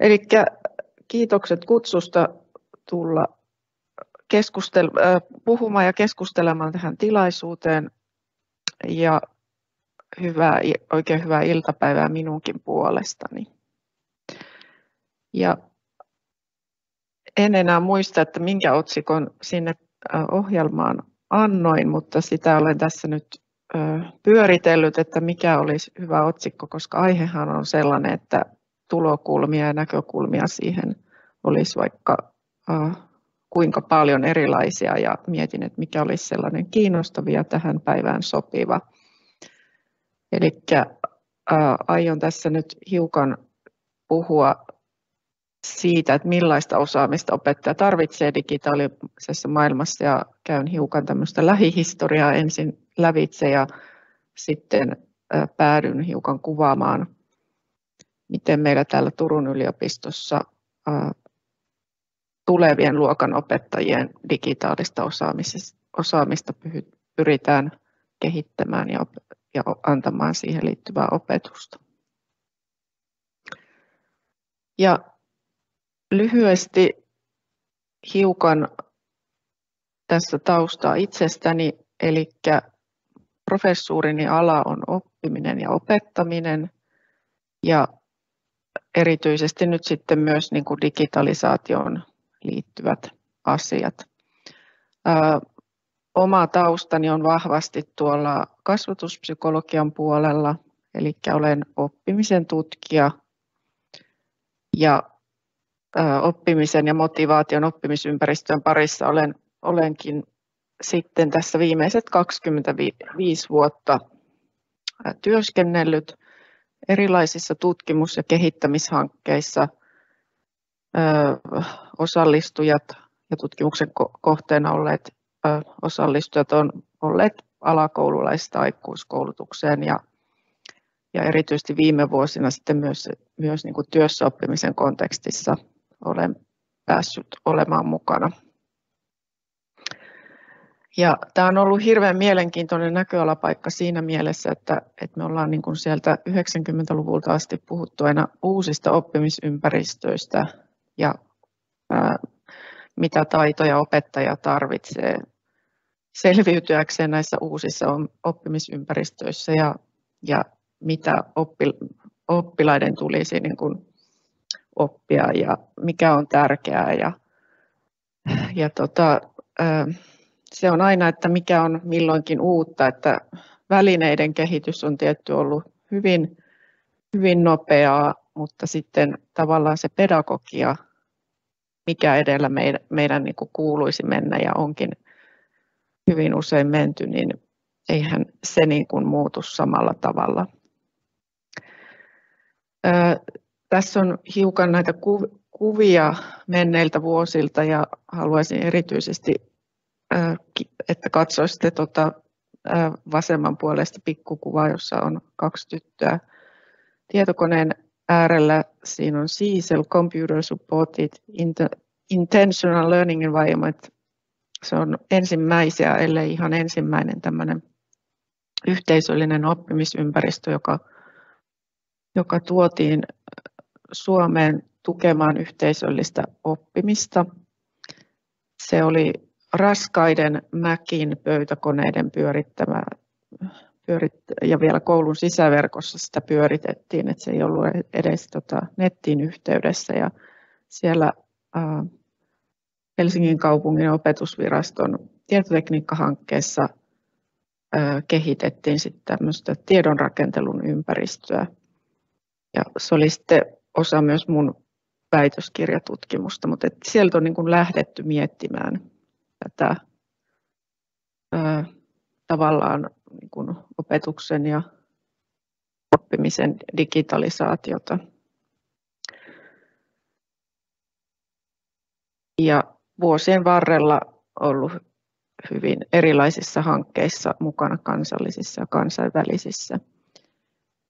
Eli kiitokset kutsusta tulla keskustel- äh, puhumaan ja keskustelemaan tähän tilaisuuteen. Ja hyvää, oikein hyvää iltapäivää minunkin puolestani. Ja en enää muista, että minkä otsikon sinne äh, ohjelmaan annoin, mutta sitä olen tässä nyt äh, pyöritellyt, että mikä olisi hyvä otsikko, koska aihehan on sellainen, että tulokulmia ja näkökulmia siihen olisi vaikka äh, kuinka paljon erilaisia ja mietin, että mikä olisi sellainen kiinnostavia tähän päivään sopiva. Eli aion tässä nyt hiukan puhua siitä, että millaista osaamista opettaja tarvitsee digitaalisessa maailmassa ja käyn hiukan tämmöistä lähihistoriaa ensin lävitse ja sitten päädyn hiukan kuvaamaan, miten meillä täällä Turun yliopistossa tulevien luokan opettajien digitaalista osaamista pyritään kehittämään ja antamaan siihen liittyvää opetusta. Ja lyhyesti hiukan tässä taustaa itsestäni, eli professuurini ala on oppiminen ja opettaminen ja erityisesti nyt sitten myös niin kuin digitalisaatioon liittyvät asiat. Oma taustani on vahvasti tuolla kasvatuspsykologian puolella, eli olen oppimisen tutkija ja oppimisen ja motivaation oppimisympäristön parissa olen, olenkin sitten tässä viimeiset 25 vuotta työskennellyt erilaisissa tutkimus- ja kehittämishankkeissa. Osallistujat ja tutkimuksen kohteena olleet osallistujat on olleet alakoululaisista aikuiskoulutukseen ja, ja erityisesti viime vuosina sitten myös, myös niin kuin työssäoppimisen kontekstissa olen päässyt olemaan mukana. Ja tämä on ollut hirveän mielenkiintoinen näköalapaikka siinä mielessä, että, että me ollaan niin kuin sieltä 90-luvulta asti puhuttu aina uusista oppimisympäristöistä ja ää, mitä taitoja opettaja tarvitsee selviytyäkseen näissä uusissa oppimisympäristöissä ja, ja mitä oppilaiden tulisi niin kuin oppia ja mikä on tärkeää. Ja, ja tota, se on aina, että mikä on milloinkin uutta, että välineiden kehitys on tietty ollut hyvin, hyvin nopeaa, mutta sitten tavallaan se pedagogia, mikä edellä meidän, meidän niin kuin kuuluisi mennä ja onkin hyvin usein menty, niin eihän se niin kuin muutu samalla tavalla. Tässä on hiukan näitä kuvia menneiltä vuosilta ja haluaisin erityisesti, että katsoisitte tuota vasemman puolesta pikkukuvaa, jossa on kaksi tyttöä tietokoneen äärellä. Siinä on CSL, Computer Supported Intentional Learning Environment. Se on ensimmäisiä, ellei ihan ensimmäinen tämmöinen yhteisöllinen oppimisympäristö, joka, joka tuotiin Suomeen tukemaan yhteisöllistä oppimista. Se oli raskaiden Mäkin pöytäkoneiden pyörittämä pyörit, ja vielä koulun sisäverkossa sitä pyöritettiin, että se ei ollut edes tota, nettiin yhteydessä ja siellä ää, Helsingin kaupungin opetusviraston tietotekniikkahankkeessa ää, kehitettiin sitten tämmöistä tiedonrakentelun ympäristöä. Ja se oli sitten osa myös mun väitöskirjatutkimusta, mutta sieltä on niin kuin lähdetty miettimään tätä ää, tavallaan niin kuin opetuksen ja oppimisen digitalisaatiota. Ja vuosien varrella ollut hyvin erilaisissa hankkeissa mukana kansallisissa ja kansainvälisissä.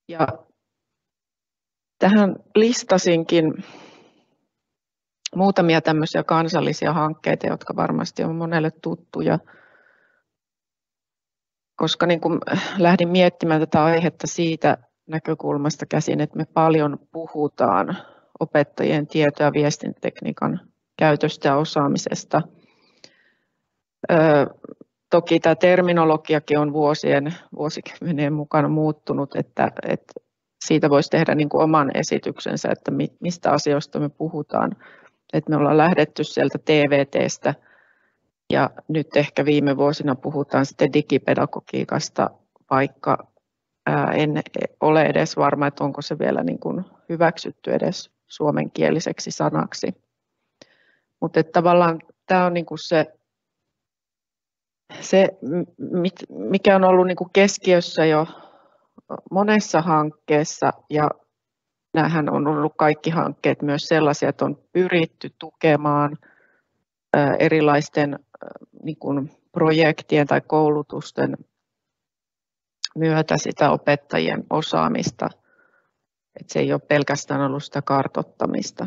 Ja Tähän listasinkin muutamia tämmöisiä kansallisia hankkeita, jotka varmasti on monelle tuttuja, koska niin kuin lähdin miettimään tätä aihetta siitä näkökulmasta käsin, että me paljon puhutaan opettajien tieto- ja viestintätekniikan käytöstä ja osaamisesta. Toki tämä terminologiakin on vuosien, vuosikymmenien mukana muuttunut, että, että siitä voisi tehdä niin kuin oman esityksensä, että mistä asioista me puhutaan. Että me ollaan lähdetty sieltä TVTstä ja nyt ehkä viime vuosina puhutaan sitten digipedagogiikasta, vaikka en ole edes varma, että onko se vielä niin kuin hyväksytty edes suomenkieliseksi sanaksi. Mutta tavallaan tämä on niin kuin se, se, mikä on ollut niin kuin keskiössä jo monessa hankkeessa ja nämähän on ollut kaikki hankkeet myös sellaisia, että on pyritty tukemaan erilaisten niin kuin projektien tai koulutusten myötä sitä opettajien osaamista. Että se ei ole pelkästään ollut sitä kartottamista.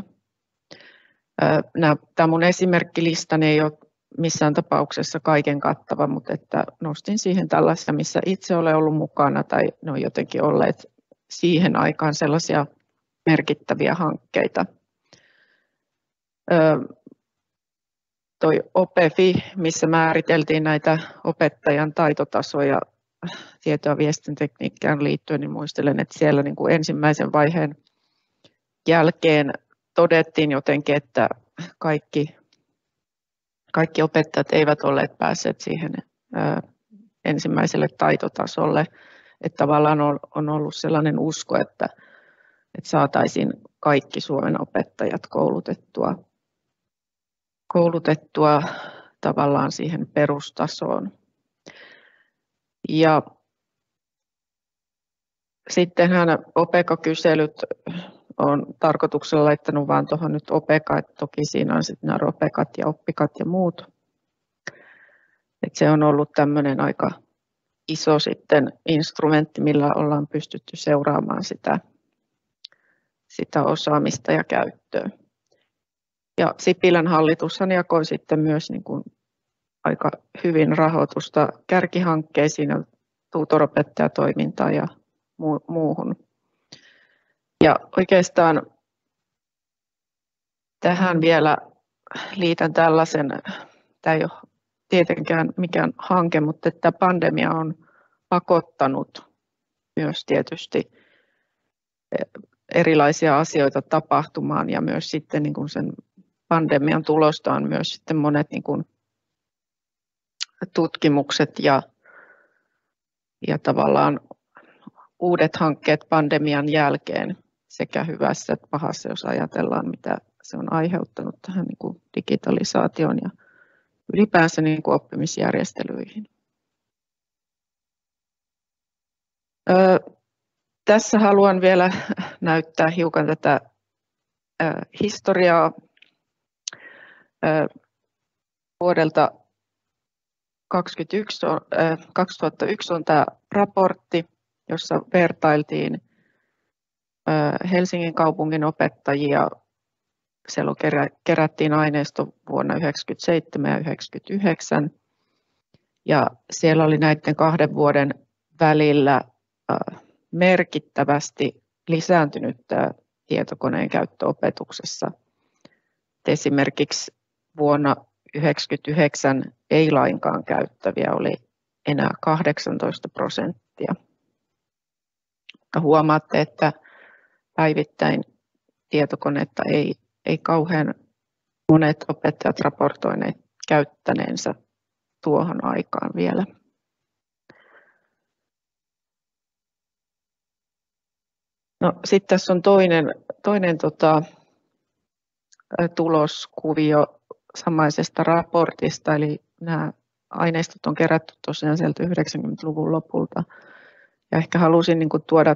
Tämä mun esimerkkilistani ei ole missään tapauksessa kaiken kattava, mutta että nostin siihen tällaista, missä itse olen ollut mukana tai ne on jotenkin olleet siihen aikaan sellaisia merkittäviä hankkeita. Toi OPEFI, missä määriteltiin näitä opettajan taitotasoja tieto- ja liittyen, niin muistelen, että siellä niin kuin ensimmäisen vaiheen jälkeen todettiin jotenkin, että kaikki, kaikki opettajat eivät olleet päässeet siihen ensimmäiselle taitotasolle. Että tavallaan on ollut sellainen usko, että, että saataisiin kaikki Suomen opettajat koulutettua, koulutettua tavallaan siihen perustasoon. Ja sittenhän OPEKA-kyselyt on tarkoituksella laittanut vaan tuohon nyt OPEKA, että toki siinä on sitten nämä ROPEKat ja OPPIKat ja muut. Et se on ollut tämmöinen aika iso sitten instrumentti, millä ollaan pystytty seuraamaan sitä, sitä osaamista ja käyttöä. Ja Sipilän hallitushan jakoi sitten myös niin kuin aika hyvin rahoitusta kärkihankkeisiin ja tutoropettajatoimintaan ja muuhun. Ja oikeastaan tähän vielä liitän tällaisen, tämä ei ole tietenkään mikään hanke, mutta että pandemia on pakottanut myös tietysti erilaisia asioita tapahtumaan ja myös sitten niin kuin sen pandemian tulosta on myös sitten monet niin kuin tutkimukset ja, ja tavallaan uudet hankkeet pandemian jälkeen sekä hyvässä että pahassa, jos ajatellaan, mitä se on aiheuttanut tähän niin kuin digitalisaation ja ylipäänsä niin kuin oppimisjärjestelyihin. Ö, tässä haluan vielä näyttää hiukan tätä historiaa vuodelta 2021 on, äh, 2001 on tämä raportti, jossa vertailtiin Helsingin kaupungin opettajia. Siellä kerättiin aineisto vuonna 1997 ja 1999. Ja siellä oli näiden kahden vuoden välillä merkittävästi lisääntynyt tämä tietokoneen käyttö opetuksessa. Esimerkiksi vuonna 1999 ei lainkaan käyttäviä oli enää 18 prosenttia. Huomaatte, että päivittäin tietokonetta ei, ei kauhean monet opettajat raportoineet käyttäneensä tuohon aikaan vielä. No, sitten tässä on toinen, toinen tota, tuloskuvio samaisesta raportista, eli nämä aineistot on kerätty tosiaan sieltä 90-luvun lopulta. Ja ehkä halusin niin kuin tuoda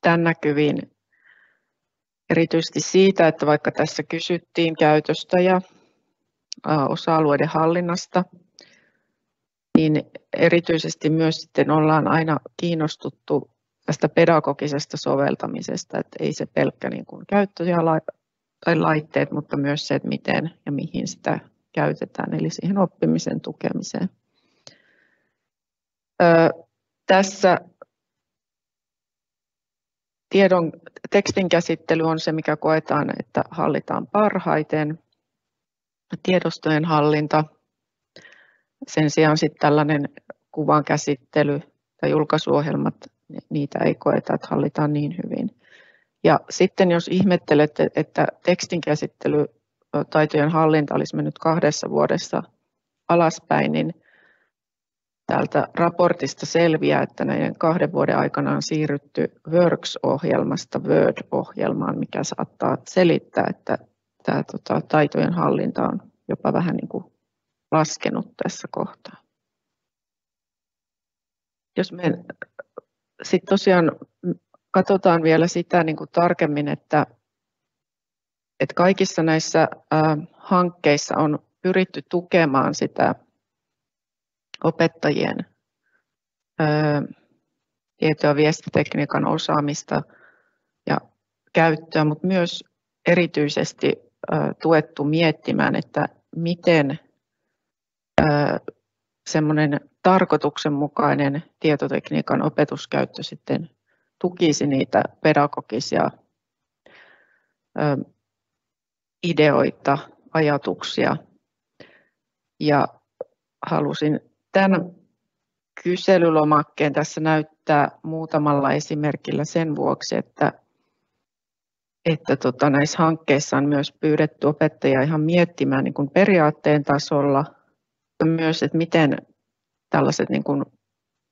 tämän näkyviin erityisesti siitä, että vaikka tässä kysyttiin käytöstä ja osa-alueiden hallinnasta, niin erityisesti myös sitten ollaan aina kiinnostuttu tästä pedagogisesta soveltamisesta, että ei se pelkkä niin kuin käyttö ja tai laitteet, mutta myös se, että miten ja mihin sitä käytetään, eli siihen oppimisen tukemiseen. Ö, tässä tiedon, tekstin käsittely on se, mikä koetaan, että hallitaan parhaiten. Tiedostojen hallinta, sen sijaan sitten tällainen kuvan käsittely tai julkaisuohjelmat, niitä ei koeta, että hallitaan niin hyvin. Ja sitten jos ihmettelette, että tekstin käsittely taitojen hallinta olisi mennyt kahdessa vuodessa alaspäin, niin täältä raportista selviää, että näiden kahden vuoden aikana on siirrytty Works-ohjelmasta Word-ohjelmaan, mikä saattaa selittää, että tämä tota, taitojen hallinta on jopa vähän niin kuin laskenut tässä kohtaa. Jos me sitten tosiaan katsotaan vielä sitä niin kuin tarkemmin, että, että kaikissa näissä hankkeissa on pyritty tukemaan sitä opettajien ää, tieto- ja viestitekniikan osaamista ja käyttöä, mutta myös erityisesti tuettu miettimään, että miten semmoinen tarkoituksenmukainen tietotekniikan opetuskäyttö sitten tukisi niitä pedagogisia ideoita, ajatuksia. Ja halusin tämän kyselylomakkeen tässä näyttää muutamalla esimerkillä sen vuoksi, että, että tota, näissä hankkeissa on myös pyydetty opettajia ihan miettimään niin kuin periaatteen tasolla myös, että miten tällaiset niin kuin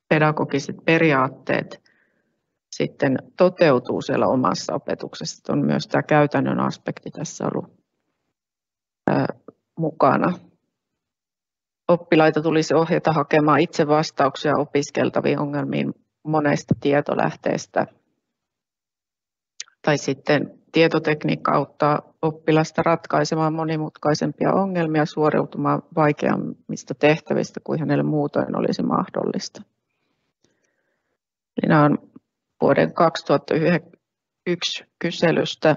pedagogiset periaatteet sitten toteutuu siellä omassa opetuksessa. On myös tämä käytännön aspekti tässä ollut mukana. Oppilaita tulisi ohjata hakemaan itse vastauksia opiskeltaviin ongelmiin monesta tietolähteestä. Tai sitten tietotekniikka auttaa oppilasta ratkaisemaan monimutkaisempia ongelmia suoriutumaan vaikeammista tehtävistä kuin hänelle muutoin olisi mahdollista. Siinä on vuoden 2001 kyselystä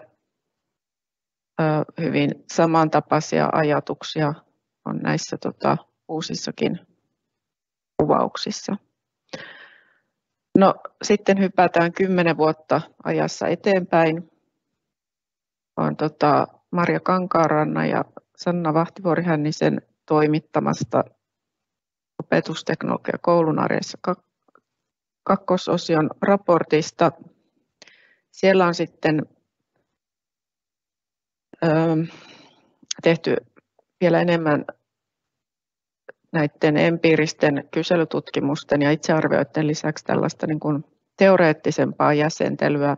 hyvin samantapaisia ajatuksia on näissä tota, uusissakin kuvauksissa. No, sitten hypätään kymmenen vuotta ajassa eteenpäin. On tota, Marja Kankaaranna ja Sanna Vahtivuori-Hännisen toimittamasta opetusteknologia koulun arjessa kakkososion raportista. Siellä on sitten tehty vielä enemmän näiden empiiristen kyselytutkimusten ja itsearvioiden lisäksi tällaista niin kuin teoreettisempaa jäsentelyä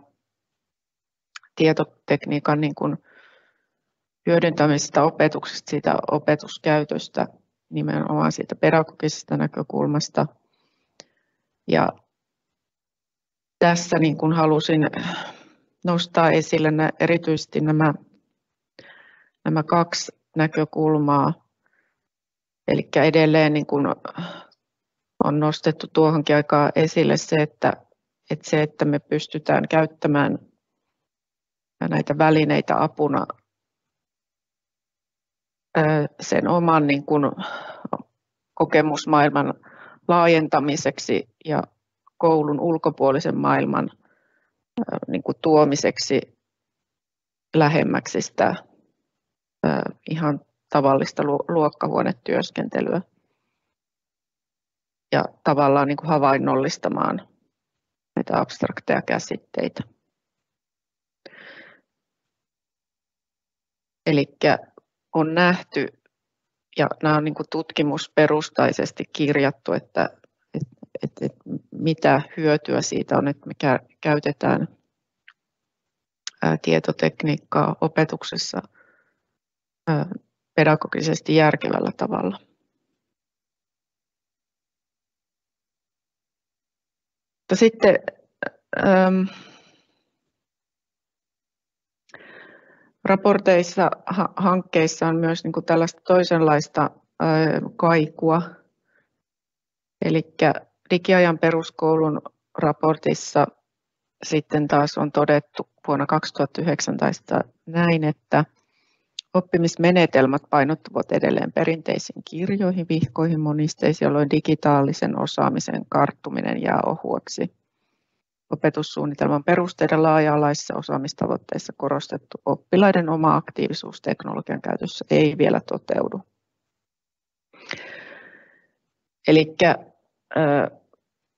tietotekniikan niin kuin hyödyntämisestä opetuksesta, siitä opetuskäytöstä nimenomaan siitä pedagogisesta näkökulmasta. Ja tässä niin kuin halusin nostaa esille erityisesti nämä, nämä kaksi näkökulmaa. Eli edelleen niin kuin on nostettu tuohonkin aikaa esille se, että, että se, että me pystytään käyttämään näitä välineitä apuna sen oman niin kuin kokemusmaailman laajentamiseksi ja koulun ulkopuolisen maailman niin kuin tuomiseksi lähemmäksi sitä ihan tavallista luokkahuonetyöskentelyä ja tavallaan niin kuin havainnollistamaan näitä abstrakteja käsitteitä. Eli on nähty, ja nämä on niin tutkimusperustaisesti kirjattu, että, että, että, että mitä hyötyä siitä on, että me käytetään tietotekniikkaa opetuksessa pedagogisesti järkevällä tavalla. Sitten raporteissa, ha- hankkeissa on myös niin kuin tällaista toisenlaista äh, kaikua. Eli digiajan peruskoulun raportissa sitten taas on todettu vuonna 2019 näin, että oppimismenetelmät painottuvat edelleen perinteisiin kirjoihin, vihkoihin, monisteisiin, jolloin digitaalisen osaamisen karttuminen jää ohueksi. Opetussuunnitelman perusteiden laaja-alaisissa osaamistavoitteissa korostettu oppilaiden oma aktiivisuus teknologian käytössä ei vielä toteudu. Eli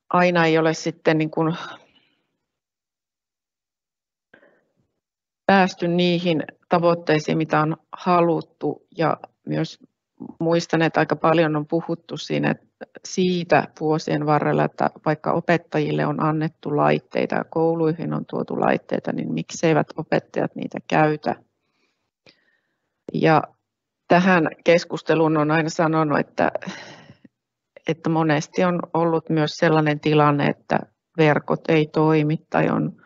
aina ei ole sitten niin kuin päästy niihin tavoitteisiin, mitä on haluttu ja myös muistan, että aika paljon on puhuttu siinä, siitä vuosien varrella, että vaikka opettajille on annettu laitteita ja kouluihin on tuotu laitteita, niin mikseivät opettajat niitä käytä. Ja tähän keskusteluun on aina sanonut, että, että monesti on ollut myös sellainen tilanne, että verkot ei toimi tai on,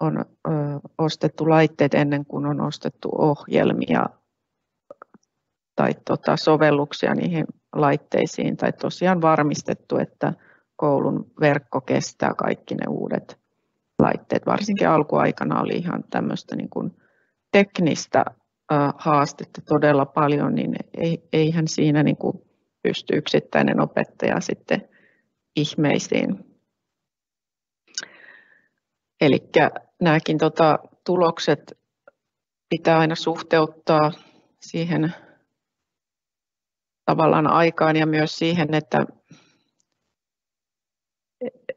on ö, ostettu laitteet ennen kuin on ostettu ohjelmia tai tota, sovelluksia niihin laitteisiin tai tosiaan varmistettu, että koulun verkko kestää kaikki ne uudet laitteet. Varsinkin alkuaikana oli ihan tämmöistä niin kuin teknistä haastetta todella paljon, niin eihän siinä niin kuin pysty yksittäinen opettaja sitten ihmeisiin. Eli nämäkin tota, tulokset pitää aina suhteuttaa siihen tavallaan aikaan ja myös siihen, että,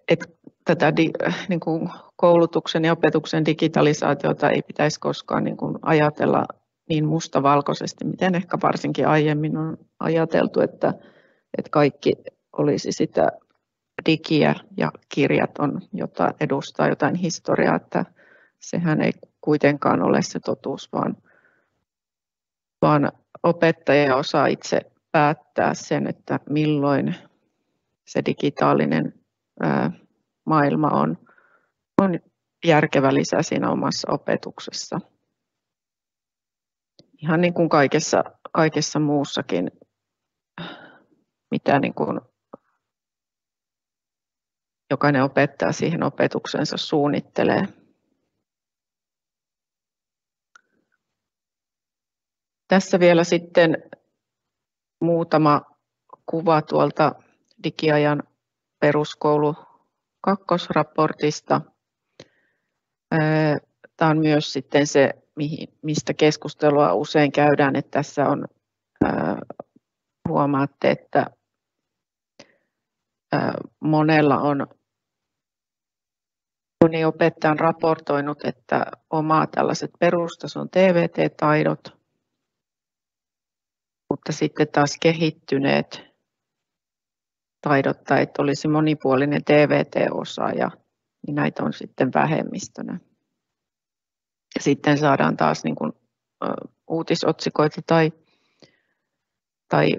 että tätä di, niin kuin koulutuksen ja opetuksen digitalisaatiota ei pitäisi koskaan niin kuin ajatella niin mustavalkoisesti, miten ehkä varsinkin aiemmin on ajateltu, että, että kaikki olisi sitä digiä ja kirjat on, jota edustaa jotain historiaa, että sehän ei kuitenkaan ole se totuus, vaan, vaan opettaja osaa itse päättää sen, että milloin se digitaalinen maailma on, on järkevä lisä siinä omassa opetuksessa. Ihan niin kuin kaikessa, kaikessa muussakin, mitä niin kuin jokainen opettaja siihen opetuksensa suunnittelee. Tässä vielä sitten muutama kuva tuolta digiajan peruskoulu kakkosraportista. Tämä on myös sitten se, mistä keskustelua usein käydään, että tässä on, huomaatte, että monella on moni opettaja on raportoinut, että omaa tällaiset perustason TVT-taidot mutta sitten taas kehittyneet taidot tai että olisi monipuolinen TVT-osaaja, niin näitä on sitten vähemmistönä. Ja sitten saadaan taas niin kuin, uutisotsikoita tai, tai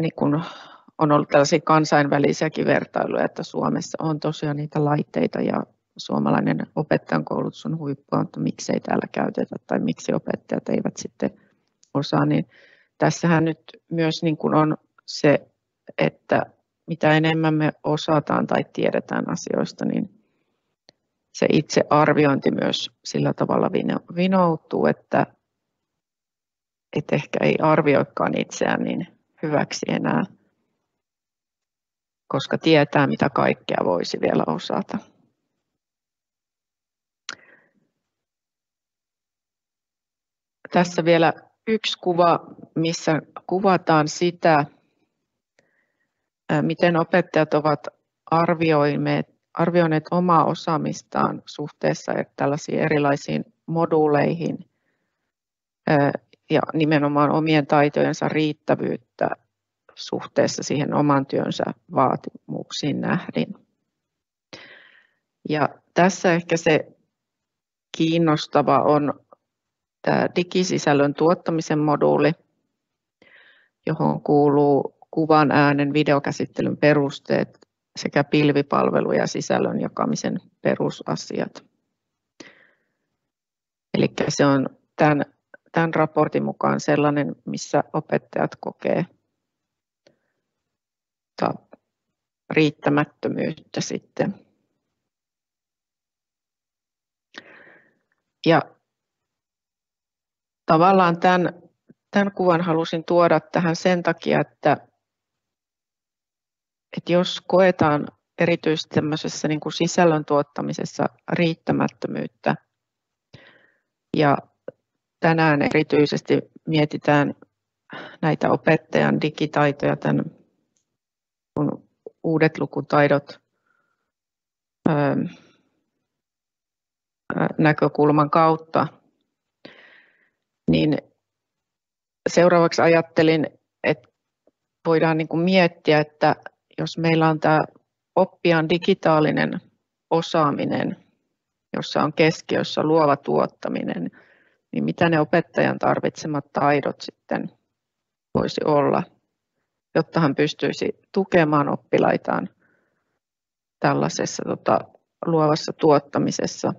niin kuin on ollut tällaisia kansainvälisiäkin vertailuja, että Suomessa on tosiaan niitä laitteita ja suomalainen opettajan koulutus on huippua, mutta miksei täällä käytetä tai miksi opettajat eivät sitten osaa, niin tässähän nyt myös niin kuin on se, että mitä enemmän me osataan tai tiedetään asioista, niin se itse arviointi myös sillä tavalla vinoutuu, että, että ehkä ei arvioikaan itseään niin hyväksi enää, koska tietää, mitä kaikkea voisi vielä osata. Tässä vielä yksi kuva, missä kuvataan sitä, miten opettajat ovat arvioineet, arvioineet omaa osaamistaan suhteessa tällaisiin erilaisiin moduuleihin ja nimenomaan omien taitojensa riittävyyttä suhteessa siihen oman työnsä vaatimuksiin nähden. Ja tässä ehkä se kiinnostava on tämä digisisällön tuottamisen moduuli, johon kuuluu kuvan, äänen, videokäsittelyn perusteet sekä pilvipalvelu ja sisällön jakamisen perusasiat. Eli se on tämän, tämän raportin mukaan sellainen, missä opettajat kokee riittämättömyyttä sitten. Ja tavallaan tämän, tämän kuvan halusin tuoda tähän sen takia, että, että jos koetaan erityisesti tämmöisessä niin kuin sisällön tuottamisessa riittämättömyyttä. Ja tänään erityisesti mietitään näitä opettajan digitaitoja, tämän kun uudet lukutaidot näkökulman kautta, niin seuraavaksi ajattelin, että voidaan niin kuin miettiä, että jos meillä on tämä oppijan digitaalinen osaaminen, jossa on keskiössä luova tuottaminen, niin mitä ne opettajan tarvitsemat taidot sitten voisi olla, jotta hän pystyisi tukemaan oppilaitaan tällaisessa tota, luovassa tuottamisessa.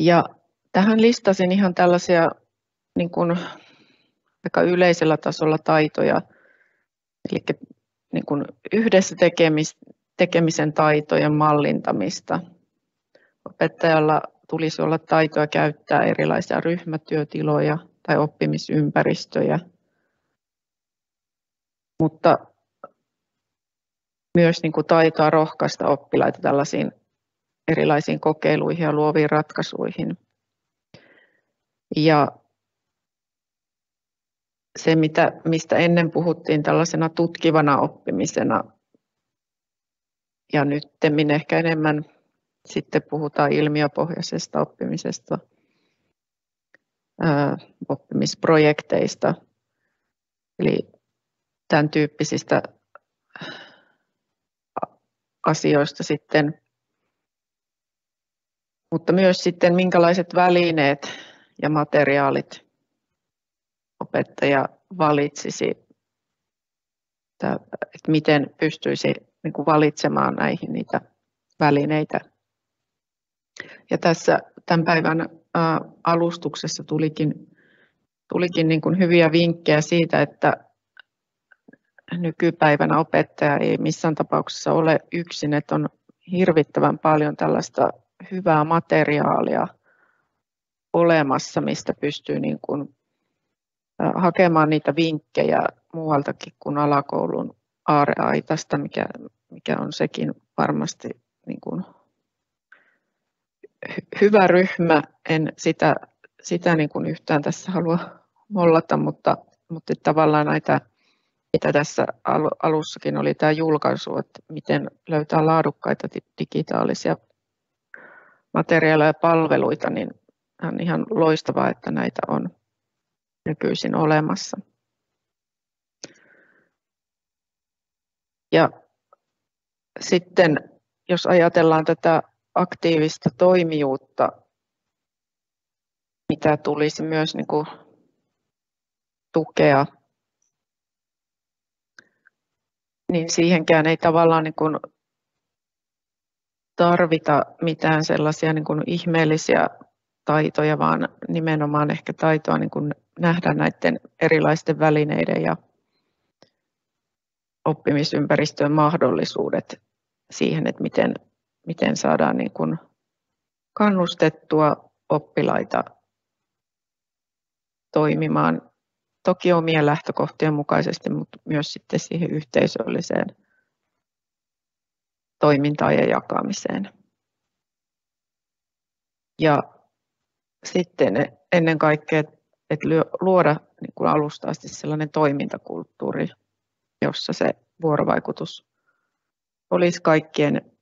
Ja tähän listasin ihan tällaisia niin kuin, aika yleisellä tasolla taitoja, eli niin kuin yhdessä tekemis, tekemisen taitojen mallintamista. Opettajalla tulisi olla taitoa käyttää erilaisia ryhmätyötiloja tai oppimisympäristöjä, mutta myös niin kuin taitoa rohkaista oppilaita tällaisiin erilaisiin kokeiluihin ja luoviin ratkaisuihin. Ja se, mitä, mistä ennen puhuttiin tällaisena tutkivana oppimisena, ja nyt ehkä enemmän sitten puhutaan ilmiöpohjaisesta oppimisesta, oppimisprojekteista, eli tämän tyyppisistä asioista sitten, mutta myös sitten minkälaiset välineet ja materiaalit opettaja valitsisi, että miten pystyisi niin kuin valitsemaan näihin niitä välineitä. Ja tässä tämän päivän alustuksessa tulikin, tulikin niin kuin hyviä vinkkejä siitä, että nykypäivänä opettaja ei missään tapauksessa ole yksin, että on hirvittävän paljon tällaista hyvää materiaalia olemassa, mistä pystyy niin kuin hakemaan niitä vinkkejä muualtakin kuin alakoulun aareaitasta, mikä, mikä on sekin varmasti niin kuin hyvä ryhmä. En sitä, sitä niin kuin yhtään tässä halua mollata, mutta, mutta tavallaan näitä, mitä tässä alussakin oli tämä julkaisu, että miten löytää laadukkaita digitaalisia materiaaleja ja palveluita, niin on ihan loistavaa, että näitä on nykyisin olemassa. Ja sitten jos ajatellaan tätä aktiivista toimijuutta, mitä tulisi myös niin kuin tukea, niin siihenkään ei tavallaan niin kuin tarvita mitään sellaisia niin kuin ihmeellisiä taitoja, vaan nimenomaan ehkä taitoa niin kuin nähdä näiden erilaisten välineiden ja oppimisympäristöön mahdollisuudet siihen, että miten, miten saadaan niin kuin kannustettua oppilaita toimimaan toki omien lähtökohtien mukaisesti, mutta myös sitten siihen yhteisölliseen toimintaan ja jakamiseen. Ja sitten ennen kaikkea, että luoda niin kuin alusta asti sellainen toimintakulttuuri, jossa se vuorovaikutus olisi kaikkien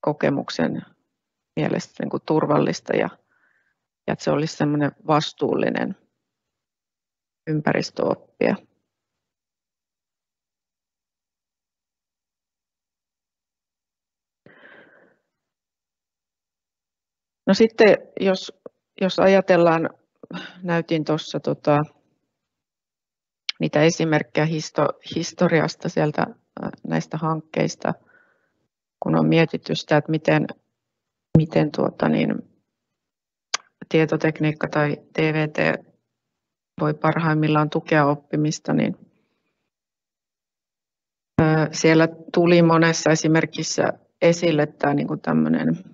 kokemuksen mielestä niin kuin turvallista ja, ja että se olisi sellainen vastuullinen ympäristöoppia. No sitten jos, jos ajatellaan, näytin tuossa tota, niitä esimerkkejä histo, historiasta sieltä näistä hankkeista, kun on mietitty sitä, että miten, miten tuota niin, tietotekniikka tai TVT voi parhaimmillaan tukea oppimista, niin siellä tuli monessa esimerkissä esille tämä niin kuin tämmöinen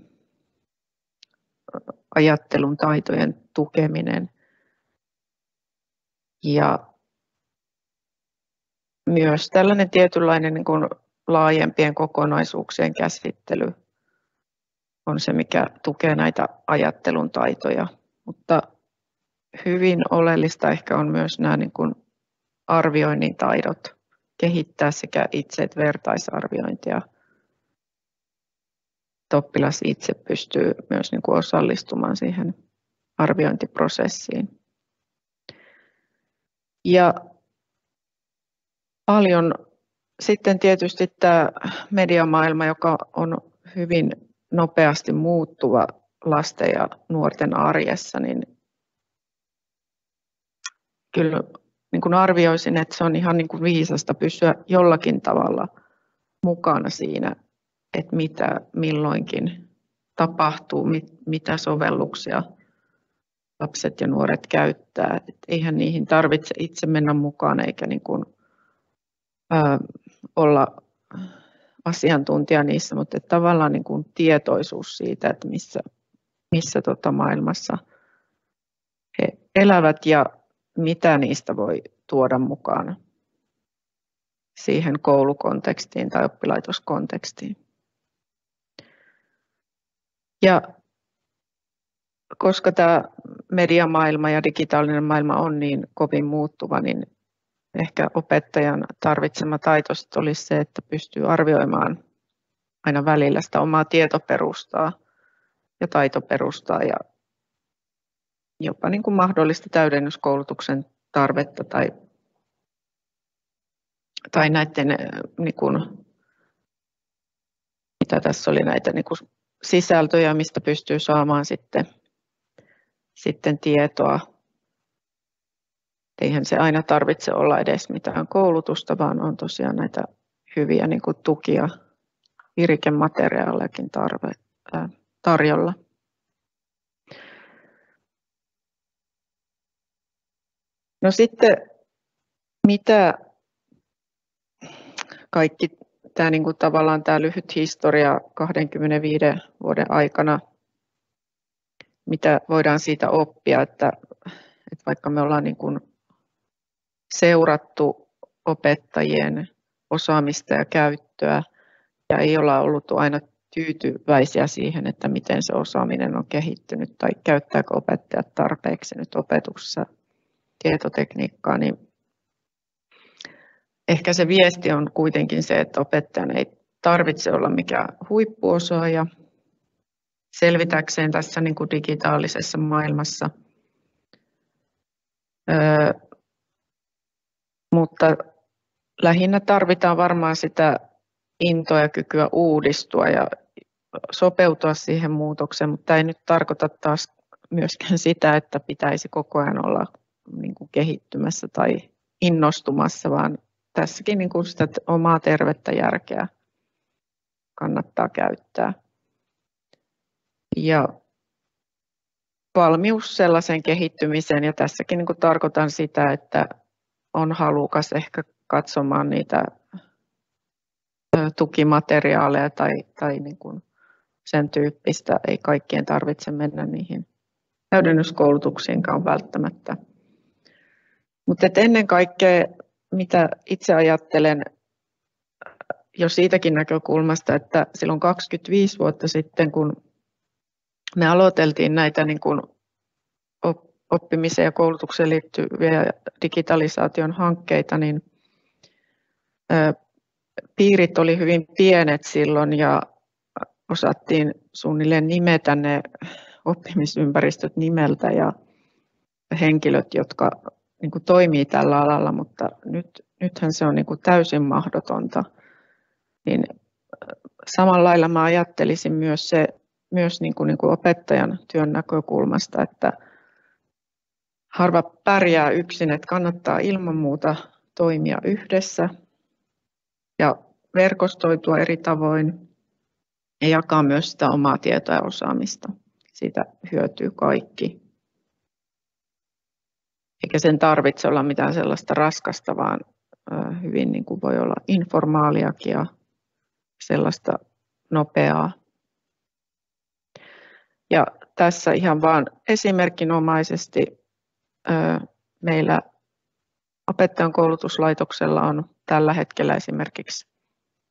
ajattelun taitojen tukeminen ja myös tällainen tietynlainen niin kuin laajempien kokonaisuuksien käsittely on se, mikä tukee näitä ajattelun taitoja. Mutta hyvin oleellista ehkä on myös nämä niin kuin arvioinnin taidot, kehittää sekä itse että vertaisarviointia. Oppilas itse pystyy myös niin kuin osallistumaan siihen arviointiprosessiin. Ja paljon sitten tietysti tämä mediamaailma, joka on hyvin nopeasti muuttuva lasten ja nuorten arjessa, niin kyllä niin kuin arvioisin, että se on ihan niin kuin viisasta pysyä jollakin tavalla mukana siinä, että mitä milloinkin tapahtuu, mit, mitä sovelluksia lapset ja nuoret käyttää. Et eihän niihin tarvitse itse mennä mukaan eikä niin kuin, ö, olla asiantuntija niissä, mutta että tavallaan niin kuin tietoisuus siitä, että missä, missä tota maailmassa he elävät ja mitä niistä voi tuoda mukaan siihen koulukontekstiin tai oppilaitoskontekstiin. Ja koska tämä mediamaailma ja digitaalinen maailma on niin kovin muuttuva, niin ehkä opettajan tarvitsema taito olisi se, että pystyy arvioimaan aina välillä sitä omaa tietoperustaa ja taitoperustaa ja jopa niin kuin mahdollista täydennyskoulutuksen tarvetta tai, tai näiden, niin kuin, mitä tässä oli näitä niin kuin sisältöjä, mistä pystyy saamaan sitten, sitten tietoa. Eihän se aina tarvitse olla edes mitään koulutusta, vaan on tosiaan näitä hyviä niin kuin tukia, virikemateriaalejakin tarve, tarjolla. No sitten mitä kaikki tämä niin kuin tavallaan tämä lyhyt historia 25 vuoden aikana, mitä voidaan siitä oppia, että, että vaikka me ollaan niin kuin seurattu opettajien osaamista ja käyttöä ja ei olla ollut aina tyytyväisiä siihen, että miten se osaaminen on kehittynyt tai käyttääkö opettajat tarpeeksi nyt opetuksessa tietotekniikkaa, niin ehkä se viesti on kuitenkin se, että opettajan ei tarvitse olla mikään huippuosaaja selvitäkseen tässä niin kuin digitaalisessa maailmassa. Öö, mutta lähinnä tarvitaan varmaan sitä intoa ja kykyä uudistua ja sopeutua siihen muutokseen, mutta ei nyt tarkoita taas myöskään sitä, että pitäisi koko ajan olla niin kuin kehittymässä tai innostumassa, vaan tässäkin niin kuin sitä omaa tervettä järkeä kannattaa käyttää. Ja valmius sellaisen kehittymiseen, ja tässäkin niin kuin tarkoitan sitä, että on halukas ehkä katsomaan niitä tukimateriaaleja tai, tai niin kuin sen tyyppistä. Ei kaikkien tarvitse mennä niihin täydennyskoulutuksiinkaan välttämättä. Mutta ennen kaikkea, mitä itse ajattelen jo siitäkin näkökulmasta, että silloin 25 vuotta sitten, kun me aloiteltiin näitä niin kuin oppimiseen ja koulutukseen liittyviä digitalisaation hankkeita, niin piirit oli hyvin pienet silloin ja osattiin suunnilleen nimetä ne oppimisympäristöt nimeltä ja henkilöt, jotka niin kuin toimii tällä alalla, mutta nyt, nythän se on niin kuin täysin mahdotonta. Niin samalla lailla mä ajattelisin myös, se, myös niin kuin, niin kuin opettajan työn näkökulmasta, että harva pärjää yksin, että kannattaa ilman muuta toimia yhdessä ja verkostoitua eri tavoin ja jakaa myös sitä omaa tietoa ja osaamista. Siitä hyötyy kaikki. Eikä sen tarvitse olla mitään sellaista raskasta, vaan hyvin niin kuin voi olla informaaliakin ja sellaista nopeaa. Ja tässä ihan vain esimerkinomaisesti meillä opettajan koulutuslaitoksella on tällä hetkellä esimerkiksi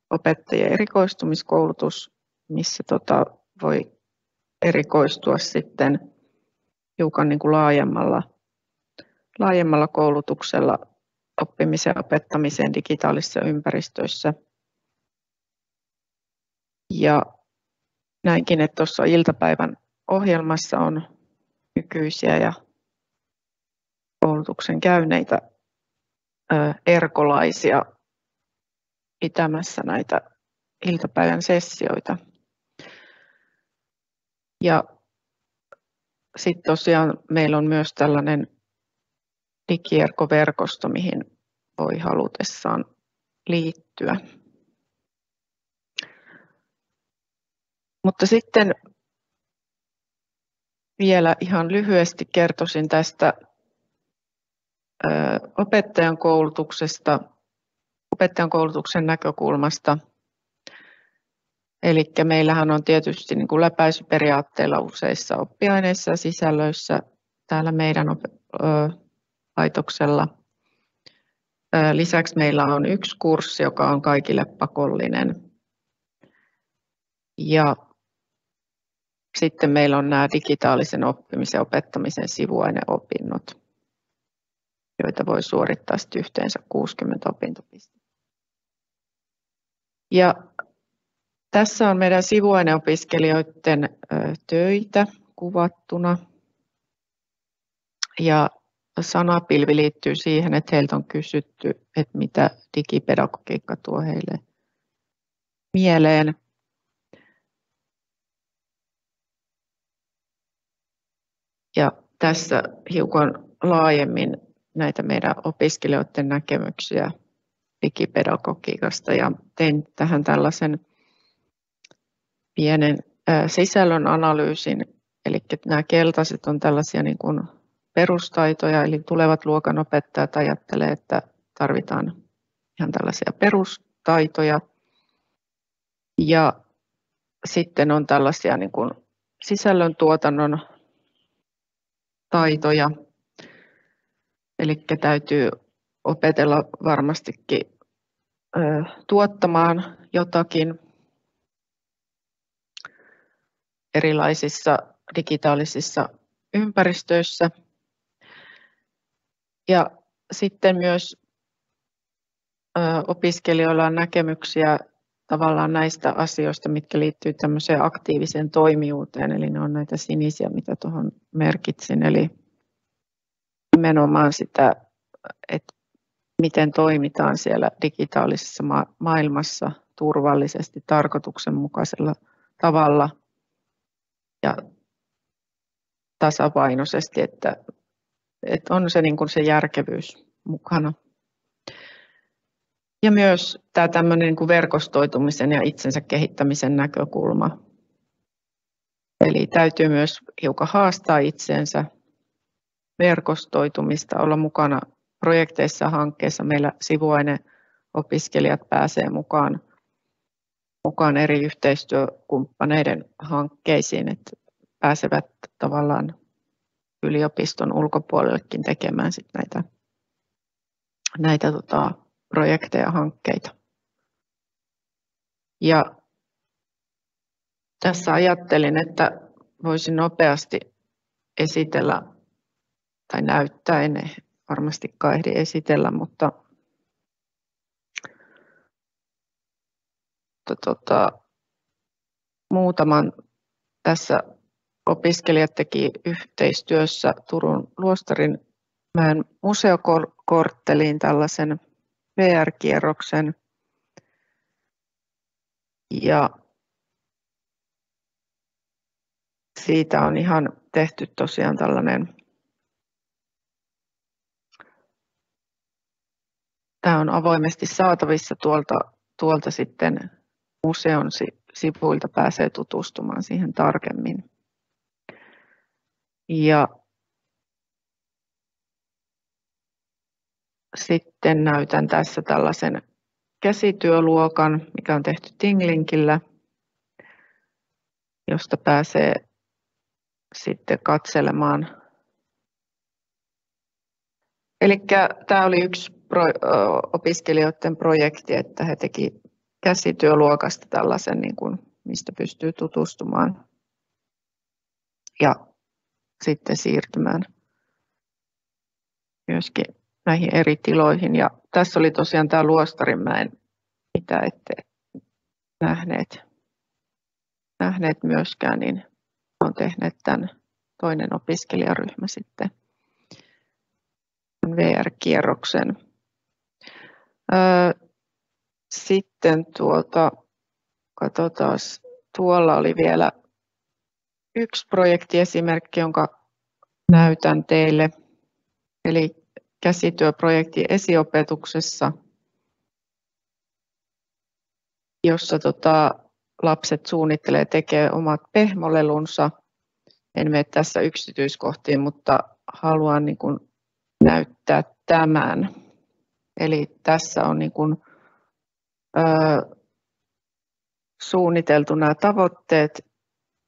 opettajien erikoistumiskoulutus, missä tota voi erikoistua sitten hiukan niin kuin laajemmalla, laajemmalla koulutuksella oppimisen ja opettamiseen digitaalisissa ympäristöissä. Ja näinkin, että tuossa iltapäivän ohjelmassa on nykyisiä ja koulutuksen käyneitä erkolaisia pitämässä näitä iltapäivän sessioita. Ja sitten tosiaan meillä on myös tällainen digierkoverkosto, mihin voi halutessaan liittyä. Mutta sitten vielä ihan lyhyesti kertoisin tästä opettajan koulutuksesta, opettajan koulutuksen näkökulmasta. Eli meillähän on tietysti niin kuin läpäisyperiaatteella useissa oppiaineissa ja sisällöissä täällä meidän laitoksella. Lisäksi meillä on yksi kurssi, joka on kaikille pakollinen. Ja sitten meillä on nämä digitaalisen oppimisen ja opettamisen sivuaineopinnot, joita voi suorittaa yhteensä 60 opintopistettä. Ja tässä on meidän sivuaineopiskelijoiden töitä kuvattuna. Ja sanapilvi liittyy siihen, että heiltä on kysytty, että mitä digipedagogiikka tuo heille mieleen. Ja tässä hiukan laajemmin näitä meidän opiskelijoiden näkemyksiä digipedagogiikasta ja tein tähän tällaisen pienen sisällön analyysin. Eli nämä keltaiset on tällaisia niin kuin perustaitoja, eli tulevat luokanopettajat ajattelee, että tarvitaan ihan tällaisia perustaitoja. Ja sitten on tällaisia niin kuin sisällön tuotannon taitoja. Eli täytyy opetella varmastikin tuottamaan jotakin erilaisissa digitaalisissa ympäristöissä. Ja sitten myös opiskelijoilla on näkemyksiä tavallaan näistä asioista, mitkä liittyy tämmöiseen aktiiviseen toimijuuteen, eli ne on näitä sinisiä, mitä tuohon merkitsin, eli nimenomaan sitä, että miten toimitaan siellä digitaalisessa maailmassa turvallisesti, tarkoituksenmukaisella tavalla ja tasapainoisesti, että, että on se, niin kuin se järkevyys mukana. Ja myös tämä tämmöinen niin kuin verkostoitumisen ja itsensä kehittämisen näkökulma. Eli täytyy myös hiukan haastaa itsensä verkostoitumista, olla mukana projekteissa ja hankkeissa. Meillä sivuaineopiskelijat pääsee mukaan, mukaan eri yhteistyökumppaneiden hankkeisiin, että pääsevät tavallaan yliopiston ulkopuolellekin tekemään sit näitä, näitä tota, projekteja ja hankkeita. Ja tässä ajattelin, että voisin nopeasti esitellä tai näyttää, en varmasti ehdi esitellä, mutta, mutta tota, muutaman tässä opiskelijat teki yhteistyössä Turun Luostarin mäen museokortteliin tällaisen VR-kierroksen. Ja siitä on ihan tehty tosiaan tällainen Tämä on avoimesti saatavissa tuolta, tuolta sitten museon sivuilta pääsee tutustumaan siihen tarkemmin. Ja Sitten näytän tässä tällaisen käsityöluokan, mikä on tehty Tinglinkillä, josta pääsee sitten katselemaan. Eli tämä oli yksi opiskelijoiden projekti, että he teki käsityöluokasta tällaisen, niin mistä pystyy tutustumaan ja sitten siirtymään myöskin näihin eri tiloihin. Ja tässä oli tosiaan tämä Luostarinmäen, mitä ette nähneet, nähneet myöskään, niin on tehneet tämän toinen opiskelijaryhmä sitten VR-kierroksen. Sitten tuota, katsotaan, tuolla oli vielä yksi projektiesimerkki, jonka näytän teille. Eli käsityöprojekti esiopetuksessa, jossa tota, lapset suunnittelee tekee omat pehmolelunsa. En mene tässä yksityiskohtiin, mutta haluan niin kuin näyttää tämän. Eli tässä on niin kuin, ö, suunniteltu nämä tavoitteet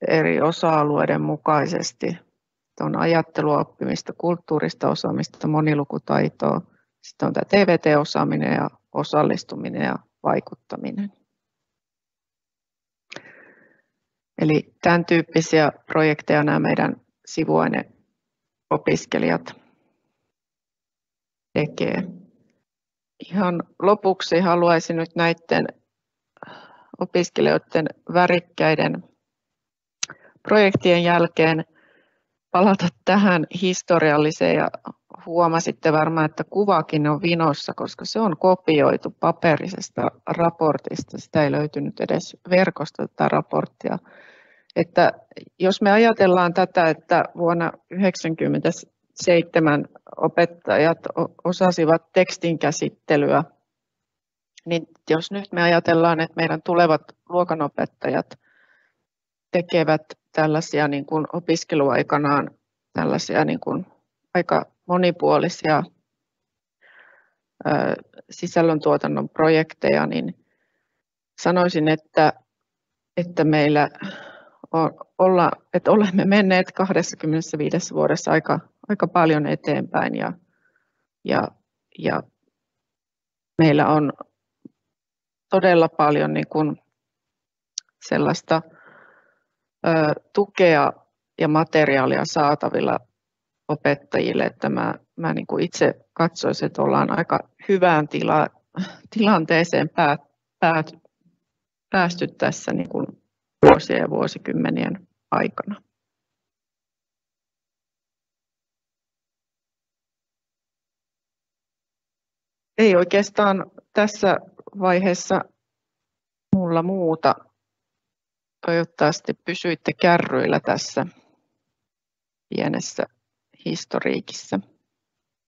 eri osa-alueiden mukaisesti. On ajattelua, oppimista, kulttuurista osaamista, monilukutaitoa. Sitten on tämä TVT-osaaminen ja osallistuminen ja vaikuttaminen. Eli tämän tyyppisiä projekteja nämä meidän sivuaineopiskelijat tekee. Ihan lopuksi haluaisin nyt näiden opiskelijoiden värikkäiden projektien jälkeen palata tähän historialliseen ja huomasitte varmaan, että kuvakin on vinossa, koska se on kopioitu paperisesta raportista. Sitä ei löytynyt edes verkosta tätä raporttia. Että jos me ajatellaan tätä, että vuonna 1997 opettajat osasivat tekstin käsittelyä, niin jos nyt me ajatellaan, että meidän tulevat luokanopettajat tekevät tällaisia niin kuin opiskeluaikanaan tällaisia niin kuin aika monipuolisia sisällöntuotannon projekteja, niin sanoisin, että, että meillä olla, että olemme menneet 25 vuodessa aika, aika paljon eteenpäin ja, ja, ja meillä on todella paljon niin kuin sellaista tukea ja materiaalia saatavilla opettajille, että mä, mä niin kuin itse katsoisin, että ollaan aika hyvään tila, tilanteeseen päät, päät, päästy tässä niin kuin vuosien ja vuosikymmenien aikana. Ei oikeastaan tässä vaiheessa mulla muuta. Toivottavasti pysyitte kärryillä tässä pienessä historiikissa.